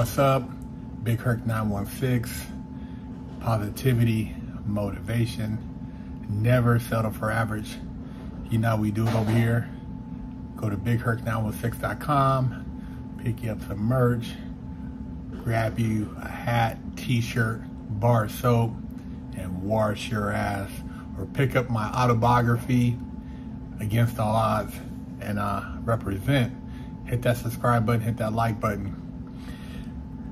What's up? Big Herc 916. Positivity, motivation. Never settle for average. You know we do it over here. Go to bigherc916.com, pick you up some merch, grab you a hat, t-shirt, bar soap, and wash your ass. Or pick up my autobiography, Against All Odds, and uh, represent. Hit that subscribe button, hit that like button.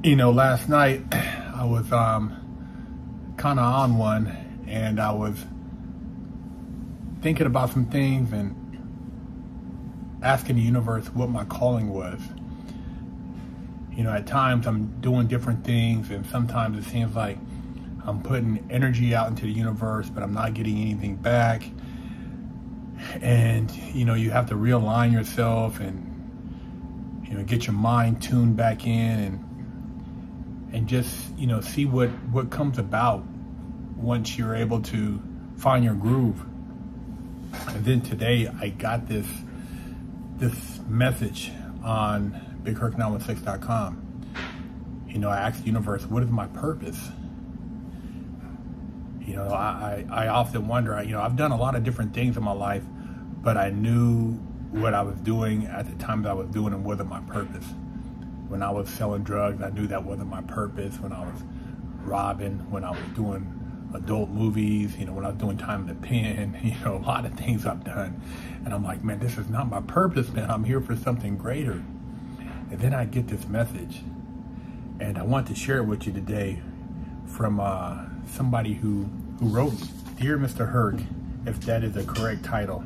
You know, last night I was um, kind of on one, and I was thinking about some things and asking the universe what my calling was. You know, at times I'm doing different things, and sometimes it seems like I'm putting energy out into the universe, but I'm not getting anything back. And, you know, you have to realign yourself and, you know, get your mind tuned back in and, and just, you know, see what, what comes about once you're able to find your groove. And then today I got this this message on bigherc916.com. You know, I asked the universe, what is my purpose? You know, I, I, I often wonder, you know, I've done a lot of different things in my life, but I knew what I was doing at the time that I was doing it wasn't my purpose. When I was selling drugs, I knew that wasn't my purpose. When I was robbing, when I was doing adult movies, you know, when I was doing time in the pen, you know, a lot of things I've done. And I'm like, man, this is not my purpose, man. I'm here for something greater. And then I get this message. And I want to share it with you today from uh, somebody who, who wrote, Dear Mr. Herc, if that is a correct title,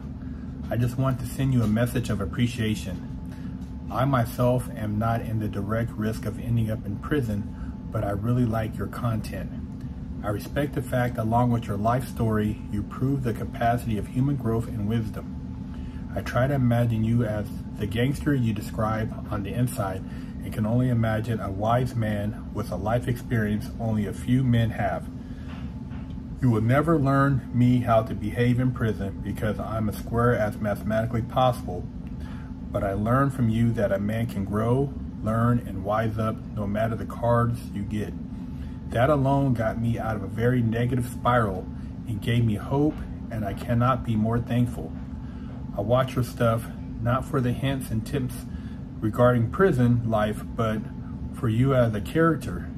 I just want to send you a message of appreciation. I myself am not in the direct risk of ending up in prison, but I really like your content. I respect the fact, along with your life story, you prove the capacity of human growth and wisdom. I try to imagine you as the gangster you describe on the inside and can only imagine a wise man with a life experience only a few men have. You will never learn me how to behave in prison because I'm as square as mathematically possible, but I learn from you that a man can grow, learn, and wise up no matter the cards you get. That alone got me out of a very negative spiral and gave me hope, and I cannot be more thankful. I watch your stuff not for the hints and tips regarding prison life, but for you as a character.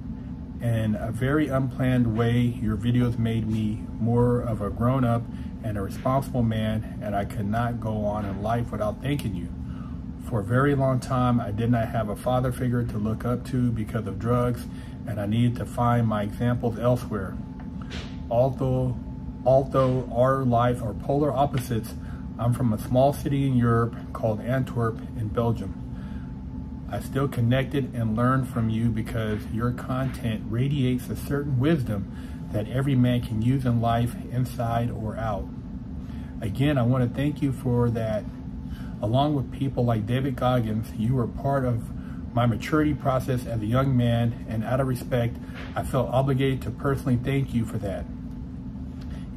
In a very unplanned way, your videos made me more of a grown up and a responsible man, and I could not go on in life without thanking you. For a very long time, I did not have a father figure to look up to because of drugs and I needed to find my examples elsewhere. Although, although our lives are polar opposites, I'm from a small city in Europe called Antwerp in Belgium. I still connected and learned from you because your content radiates a certain wisdom that every man can use in life, inside or out. Again, I want to thank you for that. Along with people like David Goggins, you were part of my maturity process as a young man, and out of respect, I felt obligated to personally thank you for that.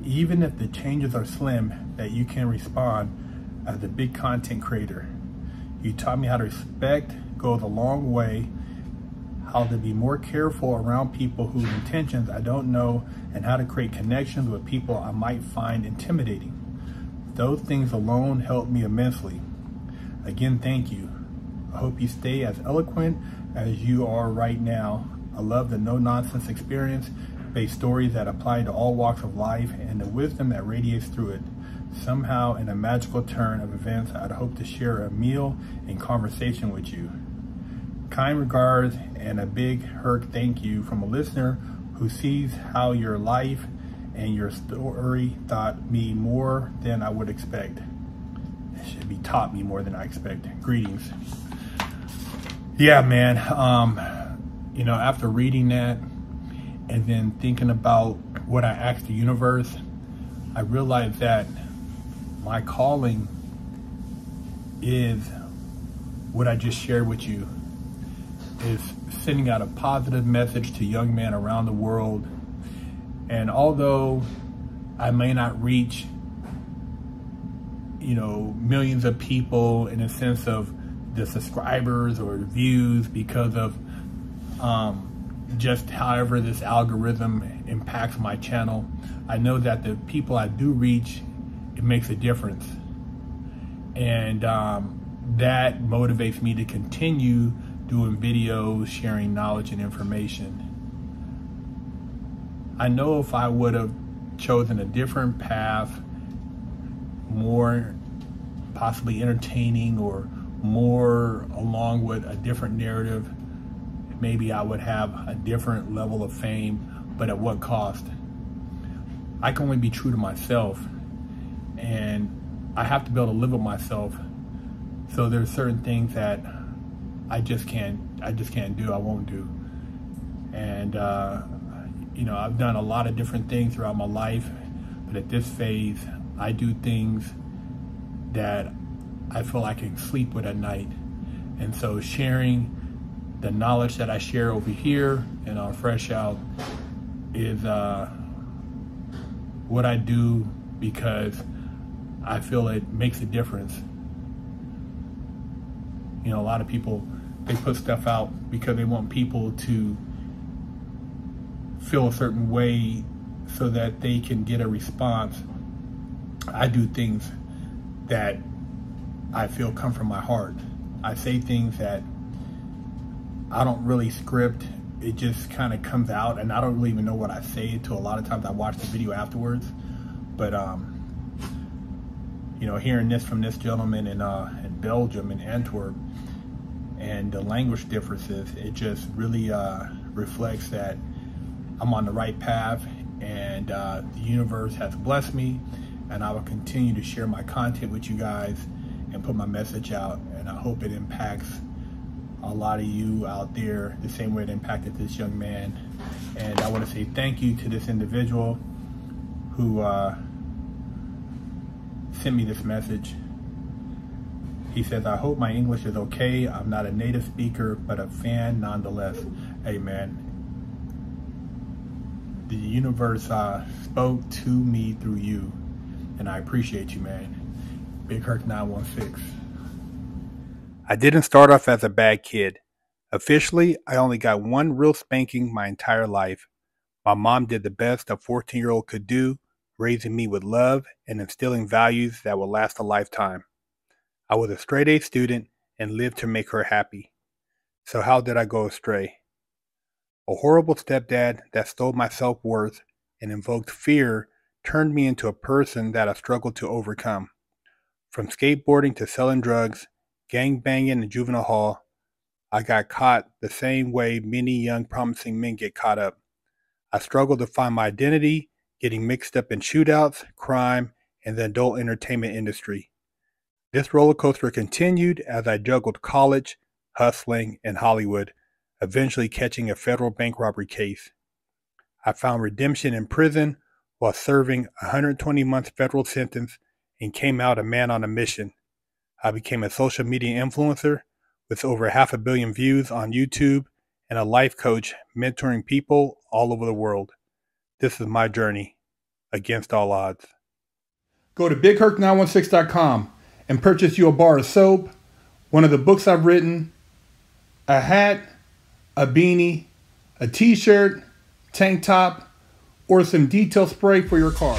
Even if the changes are slim, that you can respond as a big content creator. You taught me how to respect goes a long way, how to be more careful around people whose intentions I don't know, and how to create connections with people I might find intimidating. Those things alone helped me immensely. Again, thank you. I hope you stay as eloquent as you are right now. I love the no nonsense experience based stories that apply to all walks of life and the wisdom that radiates through it. Somehow, in a magical turn of events, I'd hope to share a meal and conversation with you. Kind regards and a big Herc thank you from a listener who sees how your life and your story taught me more than I would expect. Should be taught me more than I expect. Greetings. Yeah, man. Um, you know, after reading that and then thinking about what I asked the universe, I realized that my calling is what I just shared with you is sending out a positive message to young men around the world. And although I may not reach, you know, millions of people in a sense of the subscribers or views because of um, just however this algorithm impacts my channel. I know that the people I do reach, it makes a difference. And um, that motivates me to continue doing videos, sharing knowledge and information. I know if I would have chosen a different path, more possibly entertaining or more along with a different narrative, maybe I would have a different level of fame, but at what cost? I can only be true to myself and I have to be able to live with myself. So there's certain things that I just can't, I just can't do, I won't do. And, uh, you know, I've done a lot of different things throughout my life, but at this phase, I do things that I feel I can sleep with at night. And so sharing the knowledge that I share over here and on Fresh Out is uh, what I do because I feel it makes a difference. You know, a lot of people, they put stuff out because they want people to feel a certain way so that they can get a response. I do things that I feel come from my heart. I say things that I don't really script. It just kind of comes out, and I don't really even know what I say until a lot of times I watch the video afterwards. But um, you know, hearing this from this gentleman in uh, in Belgium in Antwerp, and the language differences, it just really uh, reflects that I'm on the right path, and uh, the universe has blessed me, and I will continue to share my content with you guys and put my message out, and I hope it impacts a lot of you out there the same way it impacted this young man. And I want to say thank you to this individual who uh, sent me this message. He says, I hope my English is okay. I'm not a native speaker, but a fan nonetheless. Amen. the universe uh, spoke to me through you, and I appreciate you, man. Big Herc 916. I didn't start off as a bad kid. Officially, I only got one real spanking my entire life. My mom did the best a 14 year old could do, raising me with love and instilling values that will last a lifetime. I was a straight A student and lived to make her happy. So, how did I go astray? A horrible stepdad that stole my self worth and invoked fear turned me into a person that I struggled to overcome. From skateboarding to selling drugs gang banging in juvenile hall, I got caught the same way many young promising men get caught up. I struggled to find my identity, getting mixed up in shootouts, crime, and the adult entertainment industry. This roller coaster continued as I juggled college, hustling, and Hollywood, eventually catching a federal bank robbery case. I found redemption in prison while serving a 120 month federal sentence and came out a man on a mission. I became a social media influencer with over half a billion views on YouTube and a life coach mentoring people all over the world. This is my journey against all odds. Go to bigherc916.com and purchase you a bar of soap, one of the books I've written, a hat, a beanie, a t shirt, tank top, or some detail spray for your car.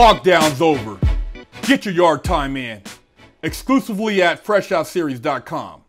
Lockdown's over. Get your yard time in. Exclusively at FreshOutSeries.com.